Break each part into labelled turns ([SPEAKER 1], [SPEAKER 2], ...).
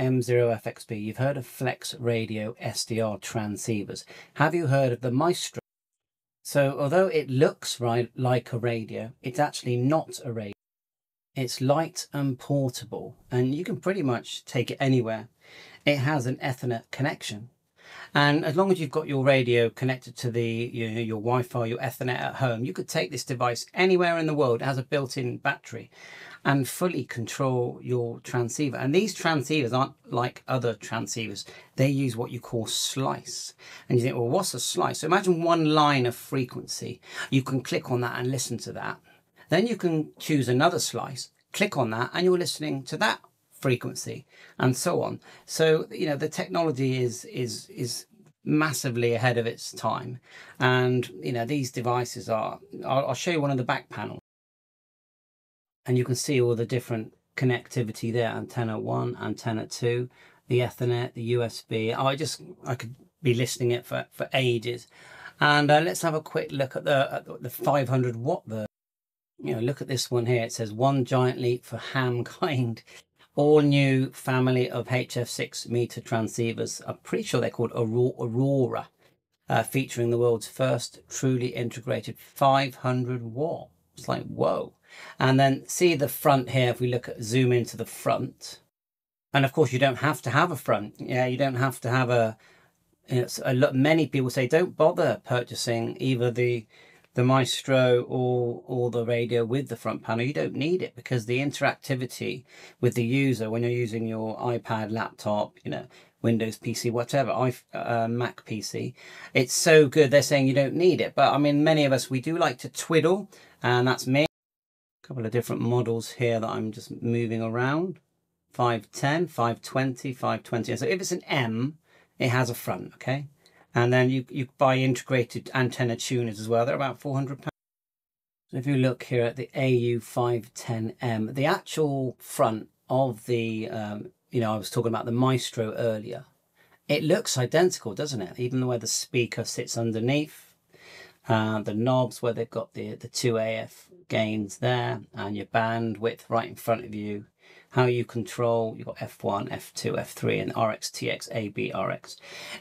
[SPEAKER 1] M0FXB. You've heard of Flex Radio SDR transceivers. Have you heard of the Maestro? So although it looks right like a radio, it's actually not a radio. It's light and portable and you can pretty much take it anywhere. It has an Ethernet connection. And as long as you've got your radio connected to the you know, your Wi-Fi, your Ethernet at home, you could take this device anywhere in the world. It has a built-in battery and fully control your transceiver. And these transceivers aren't like other transceivers. They use what you call slice. And you think, well, what's a slice? So imagine one line of frequency. You can click on that and listen to that. Then you can choose another slice, click on that, and you're listening to that frequency and so on. So, you know, the technology is, is, is massively ahead of its time. And, you know, these devices are, I'll, I'll show you one of the back panels and you can see all the different connectivity there, antenna one, antenna two, the ethernet, the USB. Oh, I just, I could be listing it for, for ages. And uh, let's have a quick look at the, at the 500 watt version. You know, look at this one here. It says one giant leap for HamKind all new family of HF6 meter transceivers. I'm pretty sure they're called Aurora, uh, featuring the world's first truly integrated 500 watt. It's like, whoa. And then see the front here, if we look at zoom into the front. And of course, you don't have to have a front. Yeah, you don't have to have a, you know, a lot, many people say don't bother purchasing either the the Maestro or, or the radio with the front panel, you don't need it because the interactivity with the user when you're using your iPad, laptop, you know, Windows PC, whatever, I, uh, Mac PC, it's so good. They're saying you don't need it. But I mean, many of us, we do like to twiddle and that's me. A couple of different models here that I'm just moving around. 510, 520, 520. So if it's an M, it has a front, okay? And then you, you buy integrated antenna tuners as well. They're about £400. So if you look here at the AU510M, the actual front of the, um, you know, I was talking about the Maestro earlier. It looks identical, doesn't it? Even the way the speaker sits underneath, uh, the knobs where they've got the, the two AF gains there, and your bandwidth right in front of you how you control, you've got F1, F2, F3, and RX, TX, A, B, RX.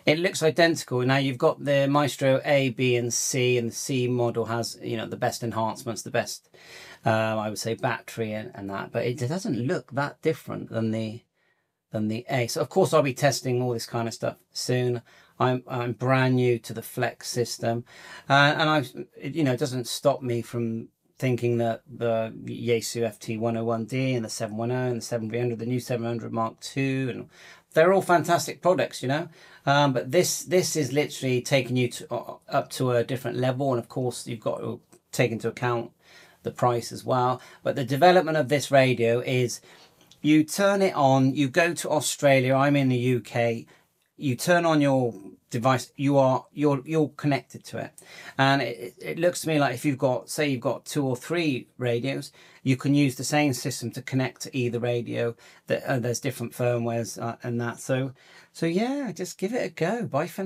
[SPEAKER 1] It looks identical. Now you've got the Maestro A, B, and C, and the C model has, you know, the best enhancements, the best, um, I would say, battery and, and that, but it doesn't look that different than the than the A. So of course I'll be testing all this kind of stuff soon. I'm I'm brand new to the Flex system, uh, and I, you know, it doesn't stop me from thinking that the Yaesu FT101D and the 710 and the 7300, the new 700 Mark II, and they're all fantastic products, you know. Um, but this this is literally taking you to, uh, up to a different level, and of course you've got to take into account the price as well. But the development of this radio is you turn it on, you go to Australia, I'm in the UK, you turn on your device you are you're you're connected to it. And it, it looks to me like if you've got say you've got two or three radios you can use the same system to connect to either radio that uh, there's different firmwares uh, and that. So so yeah just give it a go. Bye for